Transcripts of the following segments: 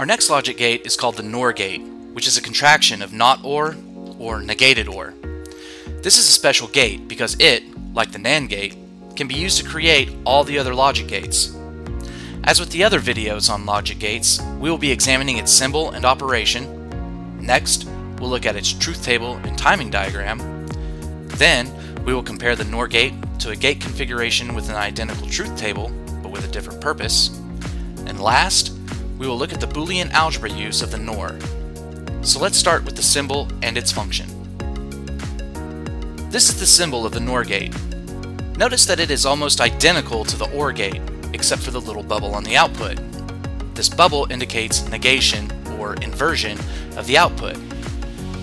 Our next logic gate is called the NOR gate, which is a contraction of not OR or negated OR. This is a special gate because it, like the NAND gate, can be used to create all the other logic gates. As with the other videos on logic gates, we will be examining its symbol and operation. Next, we'll look at its truth table and timing diagram. Then, we will compare the NOR gate to a gate configuration with an identical truth table, but with a different purpose. And last, we will look at the Boolean algebra use of the NOR. So let's start with the symbol and its function. This is the symbol of the NOR gate. Notice that it is almost identical to the OR gate, except for the little bubble on the output. This bubble indicates negation or inversion of the output.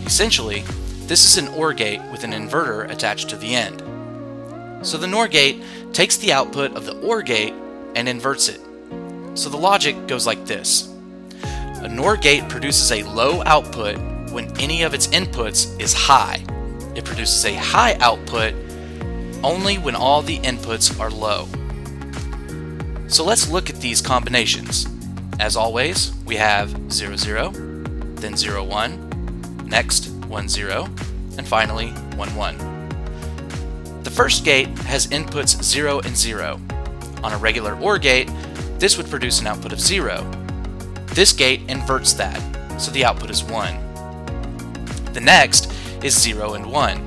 Essentially, this is an OR gate with an inverter attached to the end. So the NOR gate takes the output of the OR gate and inverts it. So the logic goes like this. A NOR gate produces a low output when any of its inputs is high. It produces a high output only when all the inputs are low. So let's look at these combinations. As always, we have 0, 0, then 0, 1, next 1, 0, and finally 1, 1. The first gate has inputs 0 and 0. On a regular OR gate, this would produce an output of 0. This gate inverts that, so the output is 1. The next is 0 and 1.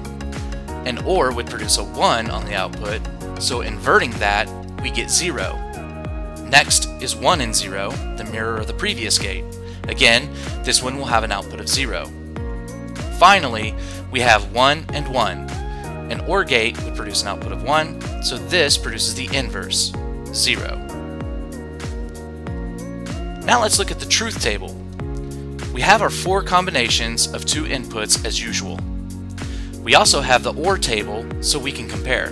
An OR would produce a 1 on the output, so inverting that, we get 0. Next is 1 and 0, the mirror of the previous gate. Again, this one will have an output of 0. Finally, we have 1 and 1. An OR gate would produce an output of 1, so this produces the inverse, 0. Now let's look at the truth table. We have our four combinations of two inputs as usual. We also have the OR table so we can compare.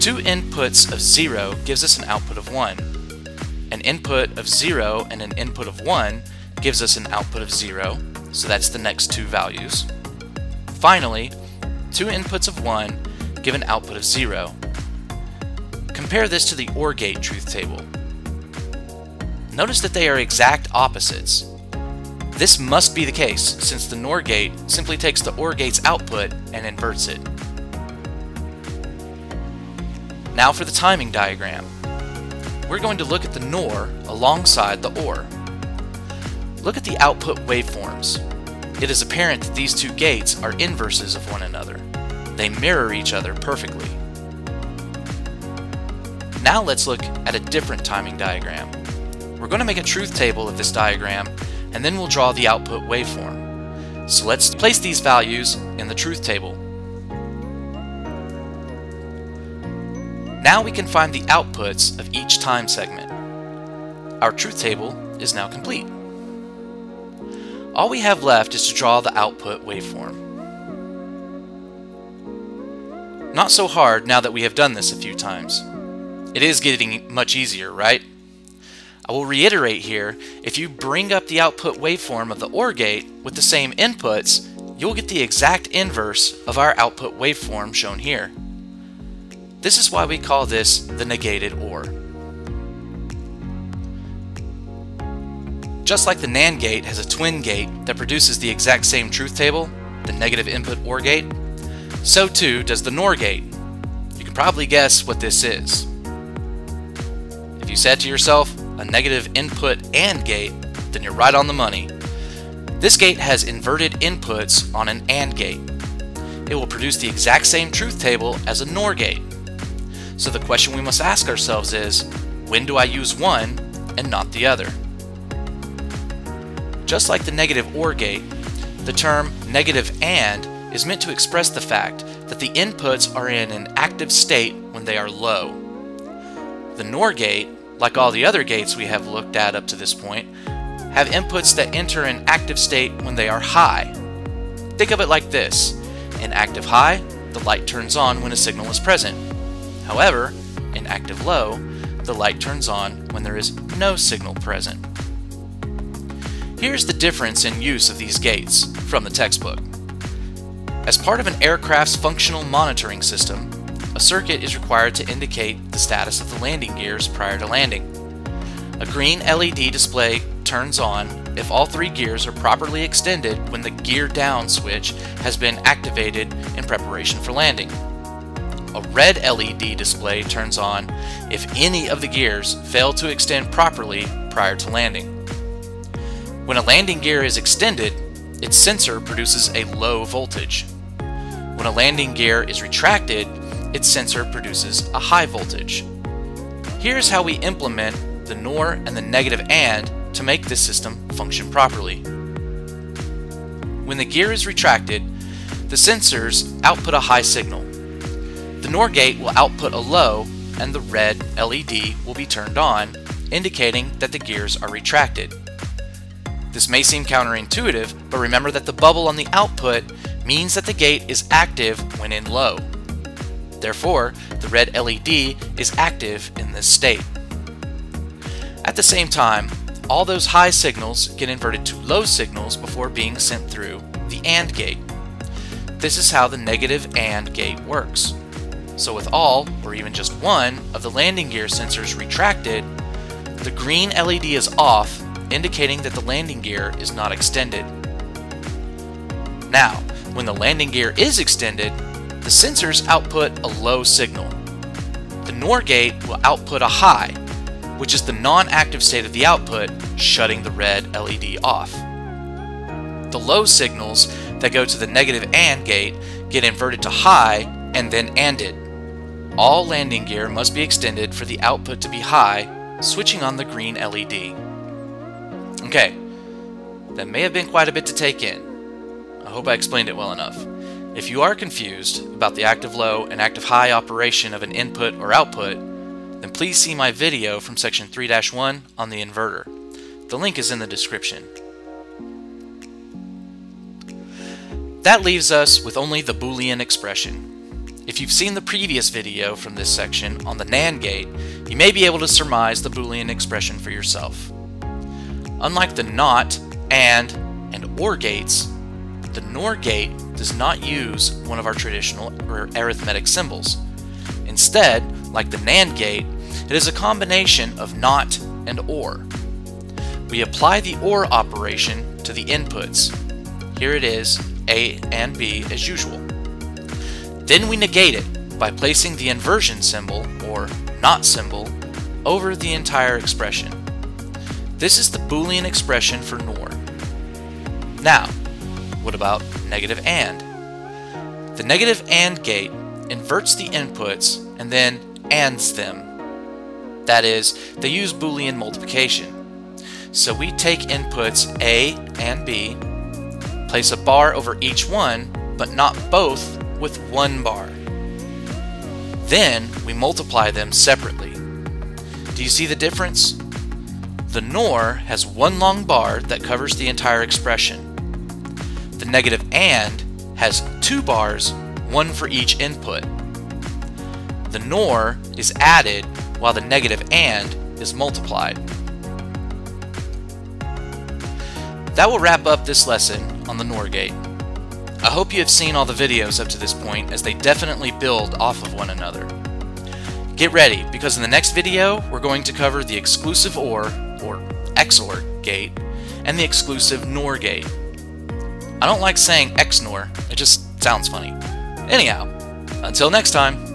Two inputs of 0 gives us an output of 1. An input of 0 and an input of 1 gives us an output of 0, so that's the next two values. Finally, two inputs of 1 give an output of 0. Compare this to the OR gate truth table. Notice that they are exact opposites. This must be the case since the NOR gate simply takes the OR gate's output and inverts it. Now for the timing diagram. We're going to look at the NOR alongside the OR. Look at the output waveforms. It is apparent that these two gates are inverses of one another. They mirror each other perfectly. Now let's look at a different timing diagram. We're going to make a truth table of this diagram, and then we'll draw the output waveform. So let's place these values in the truth table. Now we can find the outputs of each time segment. Our truth table is now complete. All we have left is to draw the output waveform. Not so hard now that we have done this a few times. It is getting much easier, right? I will reiterate here, if you bring up the output waveform of the OR gate with the same inputs, you'll get the exact inverse of our output waveform shown here. This is why we call this the negated OR. Just like the NAND gate has a twin gate that produces the exact same truth table, the negative input OR gate, so too does the NOR gate. You can probably guess what this is. If you said to yourself, a negative input AND gate, then you're right on the money. This gate has inverted inputs on an AND gate. It will produce the exact same truth table as a NOR gate. So the question we must ask ourselves is, when do I use one and not the other? Just like the negative OR gate, the term negative AND is meant to express the fact that the inputs are in an active state when they are low. The NOR gate, like all the other gates we have looked at up to this point, have inputs that enter an active state when they are high. Think of it like this. In active high, the light turns on when a signal is present. However, in active low, the light turns on when there is no signal present. Here's the difference in use of these gates from the textbook. As part of an aircraft's functional monitoring system, circuit is required to indicate the status of the landing gears prior to landing. A green LED display turns on if all three gears are properly extended when the gear down switch has been activated in preparation for landing. A red LED display turns on if any of the gears fail to extend properly prior to landing. When a landing gear is extended, its sensor produces a low voltage. When a landing gear is retracted, its sensor produces a high voltage. Here's how we implement the NOR and the negative AND to make this system function properly. When the gear is retracted, the sensors output a high signal. The NOR gate will output a low and the red LED will be turned on, indicating that the gears are retracted. This may seem counterintuitive, but remember that the bubble on the output means that the gate is active when in low. Therefore, the red LED is active in this state. At the same time, all those high signals get inverted to low signals before being sent through the AND gate. This is how the negative AND gate works. So with all, or even just one, of the landing gear sensors retracted, the green LED is off, indicating that the landing gear is not extended. Now, when the landing gear is extended, the sensors output a low signal. The NOR gate will output a high, which is the non-active state of the output, shutting the red LED off. The low signals that go to the negative AND gate get inverted to high and then ANDed. All landing gear must be extended for the output to be high, switching on the green LED. Okay, that may have been quite a bit to take in. I hope I explained it well enough. If you are confused about the active low and active high operation of an input or output, then please see my video from section 3-1 on the inverter. The link is in the description. That leaves us with only the Boolean expression. If you've seen the previous video from this section on the NAND gate, you may be able to surmise the Boolean expression for yourself. Unlike the NOT, AND, and OR gates, the NOR gate does not use one of our traditional arithmetic symbols. Instead, like the NAND gate, it is a combination of NOT and OR. We apply the OR operation to the inputs. Here it is, A and B as usual. Then we negate it by placing the inversion symbol, or NOT symbol, over the entire expression. This is the Boolean expression for NOR. Now, what about negative AND? The negative AND gate inverts the inputs and then ANDs them. That is, they use Boolean multiplication. So we take inputs A and B, place a bar over each one, but not both with one bar. Then we multiply them separately. Do you see the difference? The NOR has one long bar that covers the entire expression. The negative AND has two bars, one for each input the NOR is added while the negative AND is multiplied. That will wrap up this lesson on the NOR gate. I hope you have seen all the videos up to this point as they definitely build off of one another. Get ready because in the next video we're going to cover the exclusive OR or XOR gate and the exclusive NOR gate. I don't like saying XNOR, it just sounds funny. Anyhow, until next time.